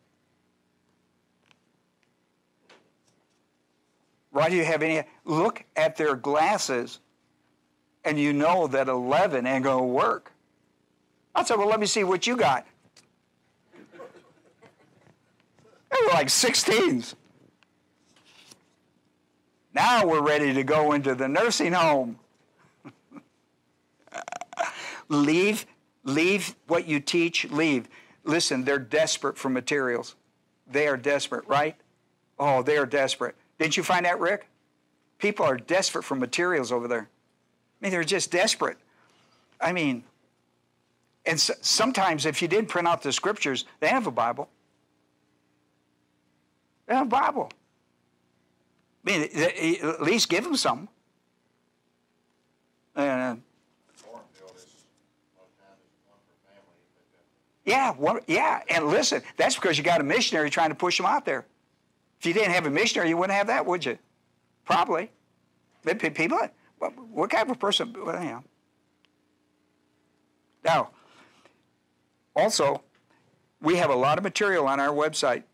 Why do you have any? Look at their glasses, and you know that 11 ain't going to work. I said, well, let me see what you got. They were like 16s. Now we're ready to go into the nursing home. leave, leave what you teach, leave. Listen, they're desperate for materials. They are desperate, right? Oh, they are desperate. Didn't you find that, Rick? People are desperate for materials over there. I mean, they're just desperate. I mean, and so, sometimes if you didn't print out the scriptures, they have a Bible. They have a Bible. I mean, at least give them some. Uh, yeah, yeah, and listen, that's because you got a missionary trying to push them out there. If you didn't have a missionary, you wouldn't have that, would you? Probably. People, what kind of a person? Well, you. Now, also, we have a lot of material on our website.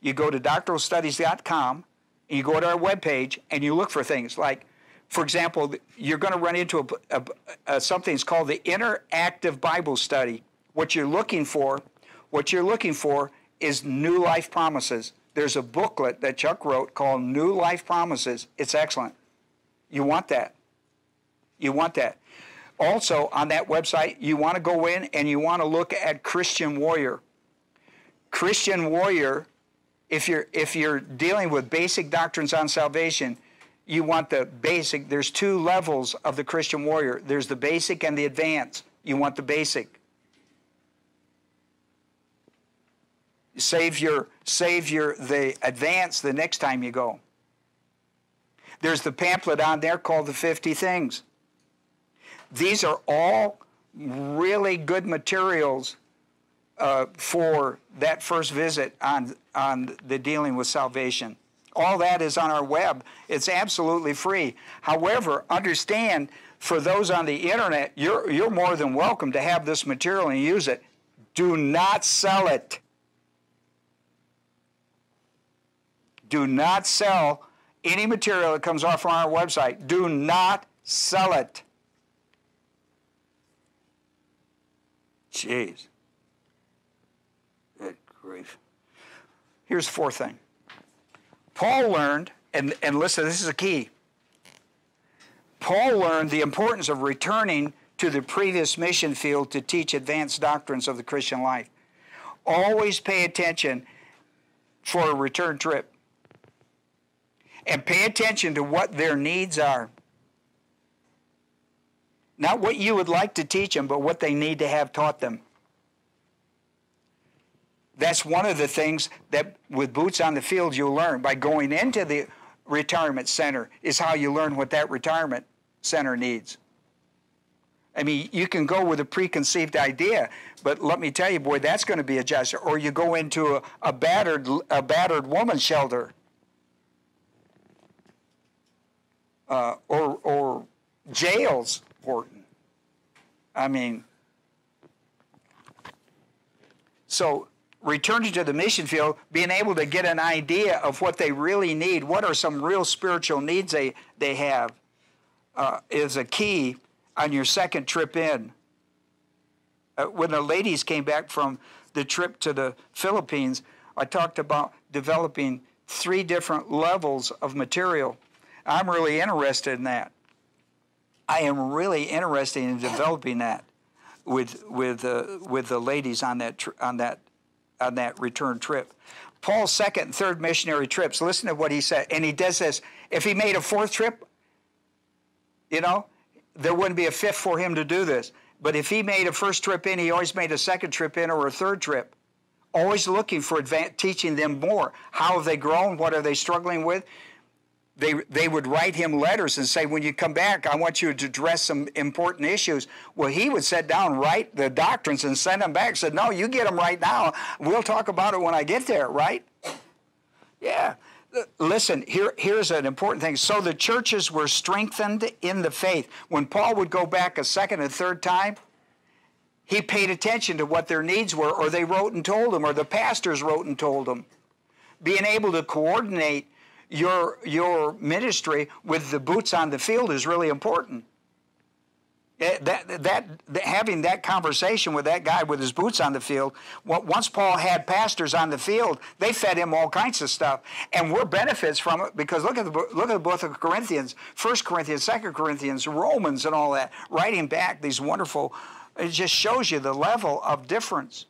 You go to doctrinalstudies.com, and you go to our webpage, and you look for things like, for example, you're going to run into a, a, a, something that's called the interactive Bible study. What you're looking for, what you're looking for is new life promises. There's a booklet that Chuck wrote called New Life Promises. It's excellent. You want that. You want that. Also, on that website, you want to go in and you want to look at Christian Warrior. Christian Warrior, if you're if you're dealing with basic doctrines on salvation, you want the basic. There's two levels of the Christian Warrior. There's the basic and the advanced. You want the basic. Save your save your the advanced the next time you go. There's the pamphlet on there called The 50 Things. These are all really good materials uh, for that first visit on, on the dealing with salvation. All that is on our web. It's absolutely free. However, understand for those on the internet, you're, you're more than welcome to have this material and use it. Do not sell it. Do not sell any material that comes off on our website. Do not sell it. Jeez. Good grief. Here's the fourth thing. Paul learned, and, and listen, this is a key. Paul learned the importance of returning to the previous mission field to teach advanced doctrines of the Christian life. Always pay attention for a return trip. And pay attention to what their needs are. Not what you would like to teach them, but what they need to have taught them. That's one of the things that with boots on the field you'll learn by going into the retirement center is how you learn what that retirement center needs. I mean, you can go with a preconceived idea, but let me tell you, boy, that's going to be adjusted. Or you go into a, a battered a battered woman shelter, uh, or or jails, Horton. I mean, so returning to the mission field, being able to get an idea of what they really need, what are some real spiritual needs they, they have, uh, is a key on your second trip in. Uh, when the ladies came back from the trip to the Philippines, I talked about developing three different levels of material. I'm really interested in that. I am really interested in developing that with with uh, with the ladies on that tr- on that on that return trip. Paul's second and third missionary trips. Listen to what he said, and he does this. If he made a fourth trip, you know, there wouldn't be a fifth for him to do this. But if he made a first trip in, he always made a second trip in or a third trip. Always looking for advan- teaching them more. How have they grown? What are they struggling with? They, they would write him letters and say, when you come back, I want you to address some important issues. Well, he would sit down, write the doctrines, and send them back. Said, no, you get them right now. We'll talk about it when I get there, right? Yeah. Listen, here, here's an important thing. So the churches were strengthened in the faith. When Paul would go back a second and third time, he paid attention to what their needs were, or they wrote and told him, or the pastors wrote and told him. Being able to coordinate your, your ministry with the boots on the field is really important. Eh, that, that, that, having that conversation with that guy with his boots on the field, once Paul had pastors on the field, they fed him all kinds of stuff, and we're benefits from it because look at the look at the book of Corinthians, First Corinthians, Second Corinthians, Romans, and all that. Writing back these wonderful, it just shows you the level of difference,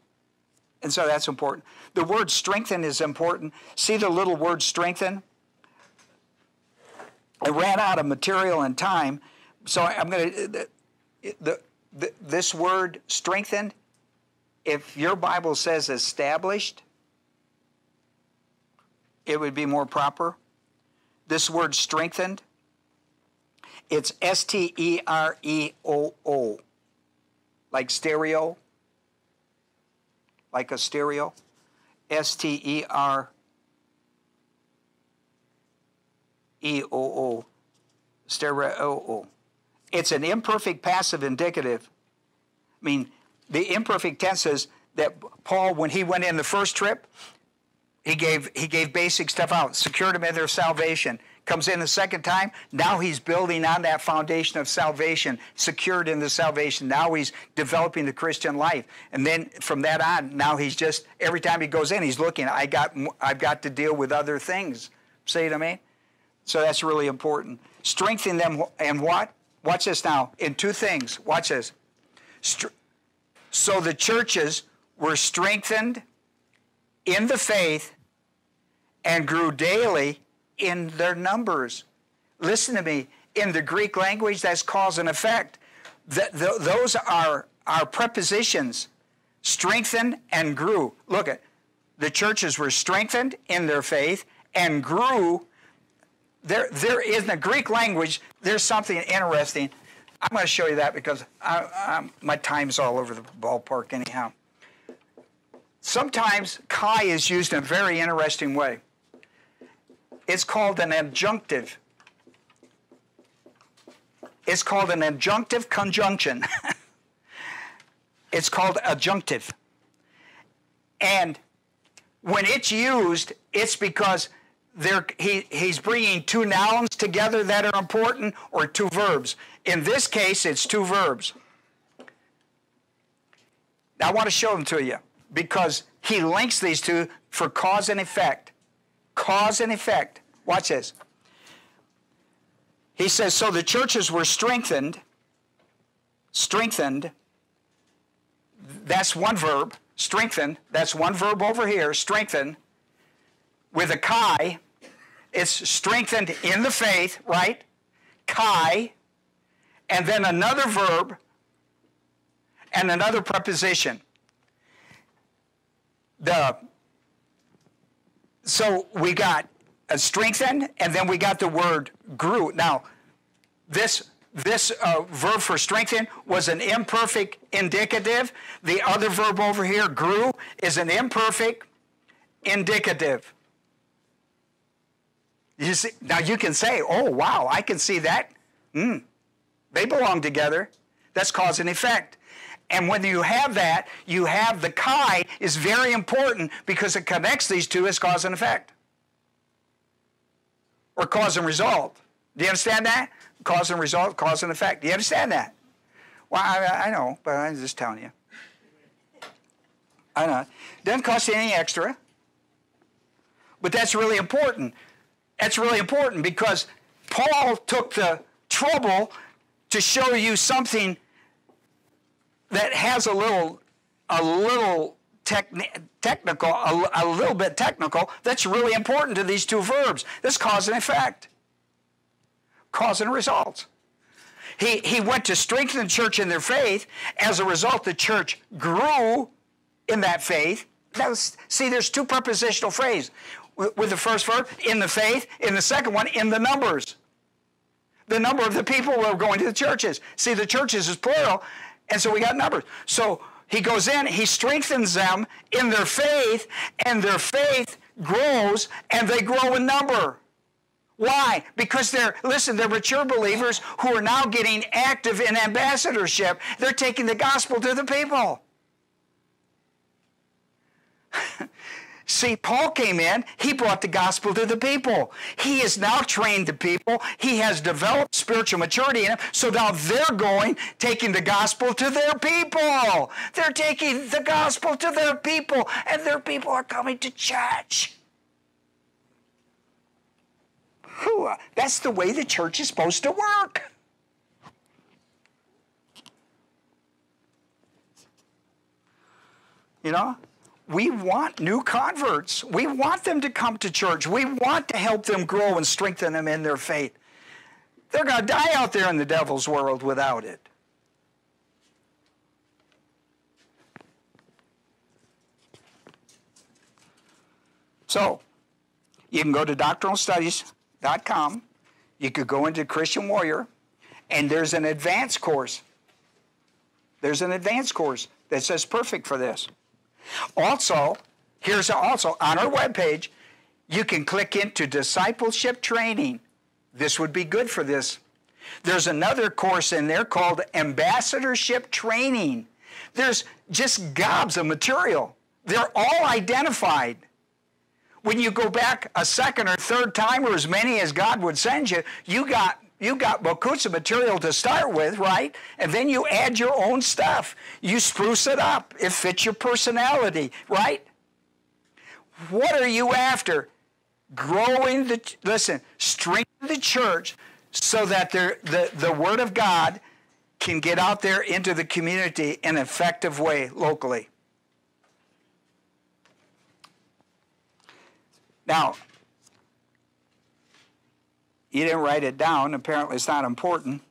and so that's important. The word strengthen is important. See the little word strengthen. I ran out of material and time, so I'm going to uh, the, the, the, this word strengthened. If your Bible says established, it would be more proper. This word strengthened, it's S T E R E O O, like stereo, like a stereo. S T E R E-O-O, stereo. It's an imperfect passive indicative. I mean, the imperfect tenses that Paul, when he went in the first trip, he gave, he gave basic stuff out, secured them in their salvation. Comes in the second time, now he's building on that foundation of salvation, secured in the salvation. Now he's developing the Christian life. And then from that on, now he's just, every time he goes in, he's looking, I got, I've got to deal with other things. See what I mean? So that's really important. Strengthen them and what? Watch this now. In two things. Watch this. so the churches were strengthened in the faith and grew daily in their numbers. Listen to me. In the Greek language, that's cause and effect. The, the, those are, are prepositions. Strengthened and grew. Look at the churches were strengthened in their faith and grew there, there is in the Greek language, there's something interesting. I'm going to show you that because I, I, my time's all over the ballpark anyhow. Sometimes kai is used in a very interesting way. It's called an adjunctive. It's called an adjunctive conjunction. it's called adjunctive. And when it's used, it's because he, he's bringing two nouns together that are important or two verbs. In this case, it's two verbs. I want to show them to you because he links these two for cause and effect. Cause and effect. Watch this. He says, So the churches were strengthened. Strengthened. That's one verb. Strengthen. That's one verb over here. Strengthen. With a kai. It's strengthened in the faith, right? Kai. And then another verb and another preposition. The so we got a strengthened, and then we got the word grew. Now, this this uh, verb for strengthen was an imperfect indicative. The other verb over here, grew, is an imperfect indicative. You see, now you can say, oh, wow, I can see that. Mm, they belong together. That's cause and effect. And when you have that, you have the kai is very important because it connects these two as cause and effect. Or cause and result. Do you understand that? Cause and result, cause and effect. Do you understand that? Well, I, I know, but I'm just telling you. I know. Doesn't cost you any extra. But that's really important. That's really important because Paul took the trouble to show you something that has a little, a little techni- technical, a, a little bit technical, that's really important to these two verbs. This cause and effect. Cause and result. He, he went to strengthen the church in their faith. As a result, the church grew in that faith. That was, see, there's two prepositional phrases with the first verb, in the faith, in the second one, in the numbers. The number of the people who are going to the churches. See, the churches is plural, and so we got numbers. So he goes in, he strengthens them in their faith, and their faith grows, and they grow in number. Why? Because they're, listen, they're mature believers who are now getting active in ambassadorship. They're taking the gospel to the people. See, Paul came in, he brought the gospel to the people. He has now trained the people. He has developed spiritual maturity in them. So now they're going, taking the gospel to their people. They're taking the gospel to their people, and their people are coming to church. That's the way the church is supposed to work. You know? We want new converts. We want them to come to church. We want to help them grow and strengthen them in their faith. They're going to die out there in the devil's world without it. So, you can go to doctrinalstudies.com. You could go into Christian Warrior, and there's an advanced course. There's an advanced course that says perfect for this. Also, here's also on our webpage, you can click into discipleship training. This would be good for this. There's another course in there called ambassadorship training. There's just gobs of material. They're all identified. When you go back a second or third time, or as many as God would send you, you got you got Bokusa material to start with, right? And then you add your own stuff. You spruce it up. It fits your personality, right? What are you after? Growing the, listen, strengthen the church so that the, the Word of God can get out there into the community in an effective way locally. Now, you didn't write it down. Apparently, it's not important.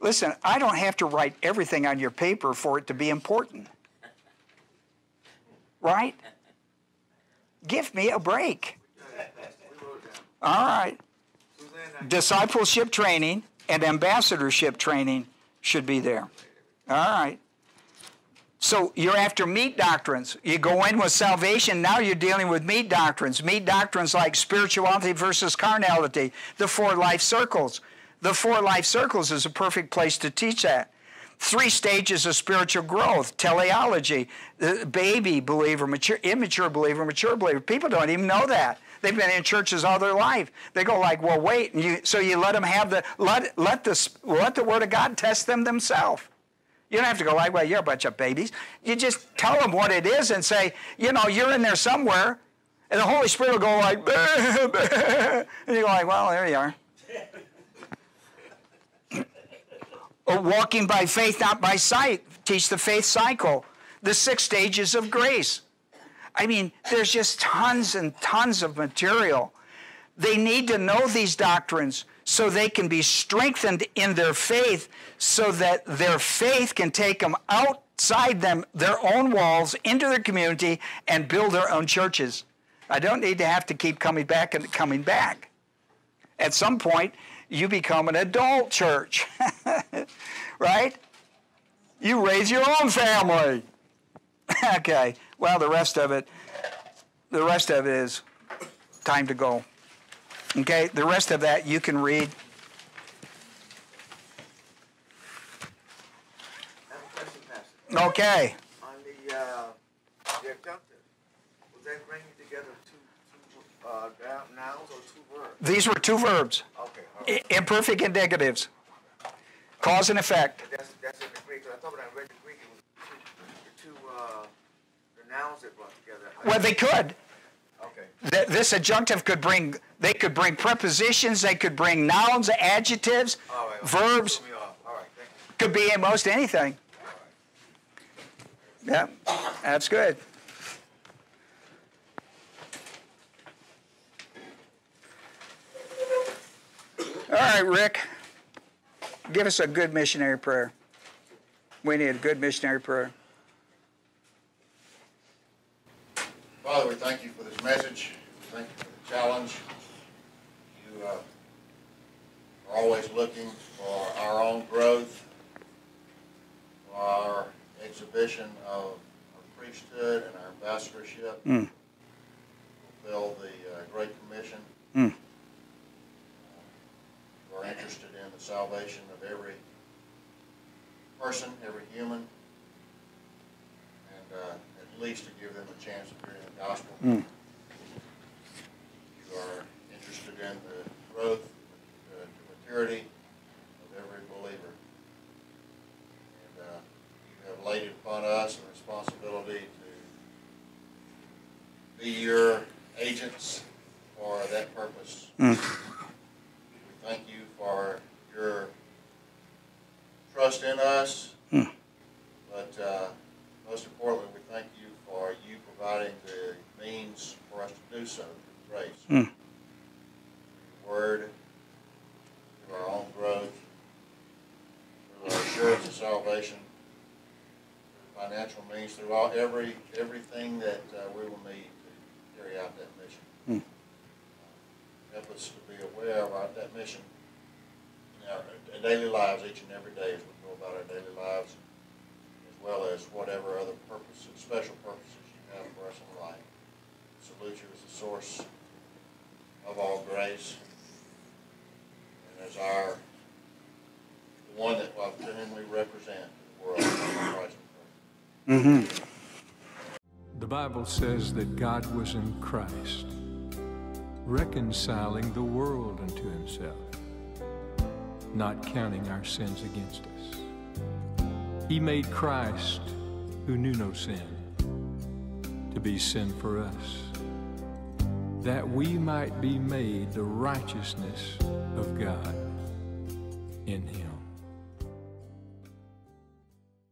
Listen, I don't have to write everything on your paper for it to be important. Right? Give me a break. All right. discipleship training and ambassadorship training should be there. All right. So you're after meat doctrines. You go in with salvation, now you're dealing with meat doctrines. Meat doctrines like spirituality versus carnality, the four life circles. The four life circles is a perfect place to teach that. Three stages of spiritual growth, teleology, baby believer, mature, immature believer, mature believer. People don't even know that. They've been in churches all their life. They go like, well, wait. And you, so you let them have the, let, let, the, let the Word of God test them themselves. You don't have to go like, well, you're a bunch of babies. You just tell them what it is and say, you know, you're in there somewhere. And the Holy Spirit will go like, bah, bah. and you go like, well, there you are. walking by faith, not by sight. Teach the faith cycle. The six stages of grace. I mean, there's just tons and tons of material. They need to know these doctrines so they can be strengthened in their faith so that their faith can take them outside them their own walls into their community and build their own churches. I don't need to have to keep coming back and coming back. At some point you become an adult church right? You raise your own family. Okay well the rest of it the rest of it is time to go Okay, the rest of that you can read. Okay. On the, uh, the adjunctive, was that bringing together two, two, uh, nouns or two verbs? These were two verbs. Okay, right. Imperfect indicatives. Cause and effect. That's, that's in the Greek, I thought when I read the Greek, it was two, the two, uh, the nouns they brought together. Well, they could. Okay, Th- This adjunctive could bring, they could bring prepositions, they could bring nouns, adjectives, right. verbs, Threw. All right, could be in most anything. Yeah, that's good. All right, Rick, give us a good missionary prayer. We need a good missionary prayer. Father, we thank you for this message. Thank you for the challenge. Uh, are always looking for our own growth, for our exhibition of our priesthood and our ambassadorship. Mm. Fulfill the uh, Great Commission. Mm. You are interested in the salvation of every person, every human, and uh, at least to give them a chance of hearing the gospel. Mm. You are interested in the growth uh, to maturity of every believer. And uh, you have laid it upon us the responsibility to be your agents for that purpose. Mm. We thank you for your trust in us, Mm. but uh, most importantly, we thank you for you providing the means for us to do so through grace. Mm. Your Word, through our own growth, through our assurance of salvation, through financial means, through all, every, everything that uh, we will need to carry out that mission. Mm. Help us to be aware of our, that mission in our our daily lives, each and every day as we go about our daily lives, as well as whatever other purposes, special purposes you have for us in life. Salute you as the source of all grace, and as our, the one that, well, to whom we represent the world, in Christ we pray. Mm-hmm. The Bible says that God was in Christ, reconciling the world unto himself, not counting our sins against us. He made Christ, who knew no sin, to be sin for us, that we might be made the righteousness of God in him.